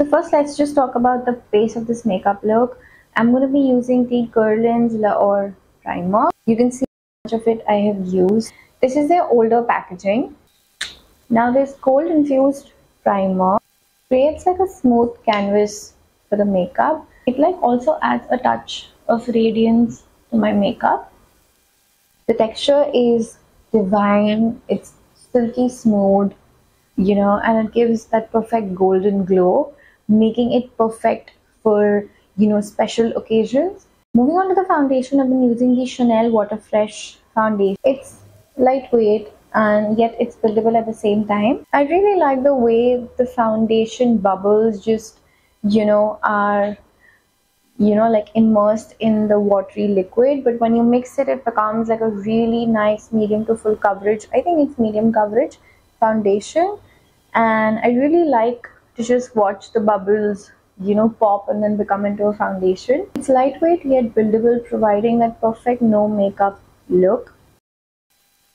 So first let's just talk about the base of this makeup look. I'm going to be using the Guerlain's L'Or Primer. You can see how much of it I have used. This is their older packaging. Now this gold infused primer creates like a smooth canvas for the makeup. It like also adds a touch of radiance to my makeup. The texture is divine. It's silky smooth, you know, and it gives that perfect golden glow, making it perfect for, you know, special occasions. Moving on to the foundation, I've been using the Chanel Water Fresh foundation. It's lightweight and yet it's buildable at the same time. I really like the way the foundation bubbles just, you know, are you know like immersed in the watery liquid but when you mix it it becomes like a really nice medium to full coverage i think it's medium coverage foundation and i really like to just watch the bubbles you know pop and then become into a foundation it's lightweight yet buildable providing that perfect no makeup look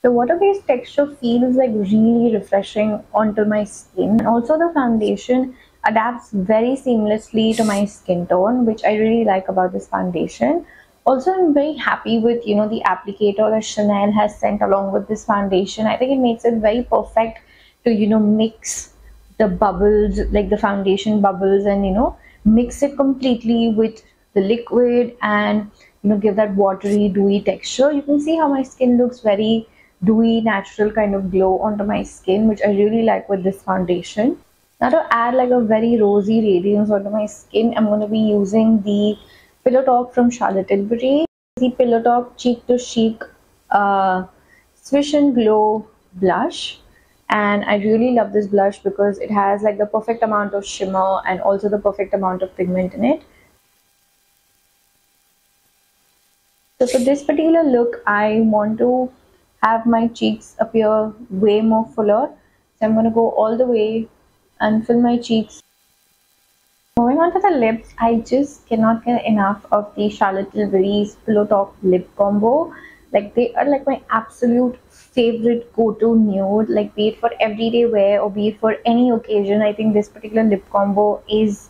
the water-based texture feels like really refreshing onto my skin and also the foundation adapts very seamlessly to my skin tone, which I really like about this foundation. Also, I'm very happy with, you know, the applicator that Chanel has sent along with this foundation. I think it makes it very perfect to, you know, mix the bubbles, like the foundation bubbles and, you know, mix it completely with the liquid and, you know, give that watery, dewy texture. You can see how my skin looks very dewy, natural kind of glow onto my skin, which I really like with this foundation. Now to add like a very rosy radiance onto my skin, I'm going to be using the Pillow Talk from Charlotte Tilbury. The Pillow Talk Cheek to cheek uh, Swish and Glow blush. And I really love this blush because it has like the perfect amount of shimmer and also the perfect amount of pigment in it. So for this particular look, I want to have my cheeks appear way more fuller. So I'm going to go all the way and fill my cheeks. Moving on to the lips, I just cannot get enough of the Charlotte Tilbury's Pillow Talk lip combo. Like they are like my absolute favorite go-to nude. Like be it for everyday wear or be it for any occasion, I think this particular lip combo is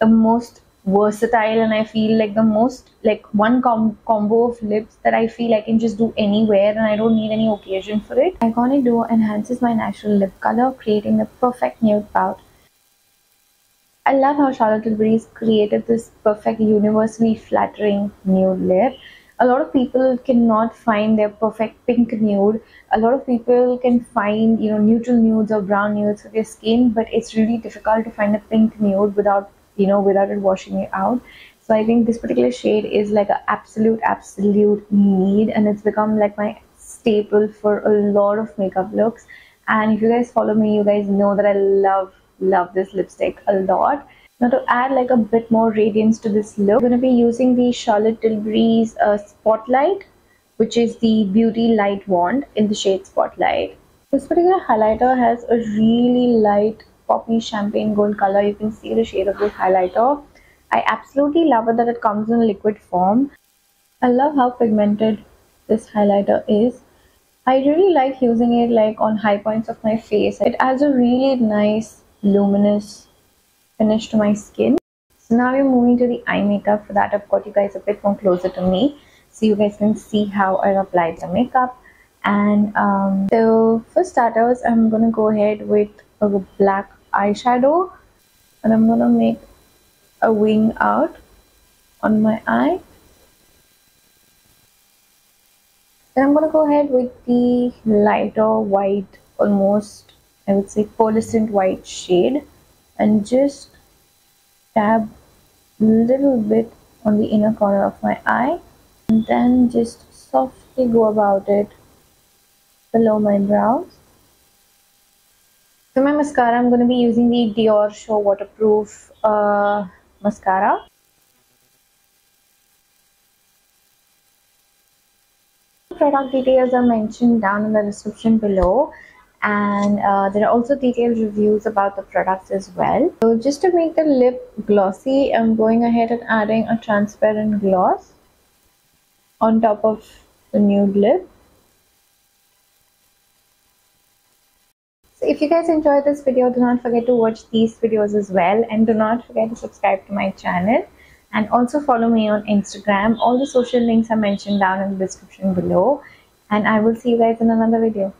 the most versatile and I feel like the most like one com- combo of lips that I feel I can just do anywhere and I don't need any occasion for it. Iconic Duo enhances my natural lip color creating the perfect nude pout. I love how Charlotte Tilbury's created this perfect universally flattering nude lip. A lot of people cannot find their perfect pink nude. A lot of people can find, you know, neutral nudes or brown nudes for their skin, but it's really difficult to find a pink nude without you know without it washing it out. So i think this particular shade is like an absolute absolute need and it's become like my staple for a lot of makeup looks. And if you guys follow me you guys know that i love love this lipstick a lot now to add like a bit more radiance to this look i'm going to be using the charlotte tilbury's uh, spotlight which is the beauty light wand in the shade spotlight this particular highlighter has a really light poppy champagne gold color. You can see the shade of this highlighter. I absolutely love it that it comes in liquid form. I love how pigmented this highlighter is. I really like using it like on high points of my face. It adds a really nice luminous finish to my skin. So now we're moving to the eye makeup. For that I've got you guys a bit more closer to me so you guys can see how I applied the makeup. And um, so for starters, I'm going to go ahead with a black eyeshadow and I'm gonna make a wing out on my eye then I'm gonna go ahead with the lighter white almost I would say pearlescent white shade and just dab a little bit on the inner corner of my eye and then just softly go about it below my brows for my mascara, I'm going to be using the Dior Show Waterproof uh, Mascara. Product details are mentioned down in the description below and uh, there are also detailed reviews about the products as well. So just to make the lip glossy, I'm going ahead and adding a transparent gloss on top of the nude lip. So if you guys enjoyed this video, do not forget to watch these videos as well and do not forget to subscribe to my channel and also follow me on Instagram. All the social links are mentioned down in the description below and I will see you guys in another video.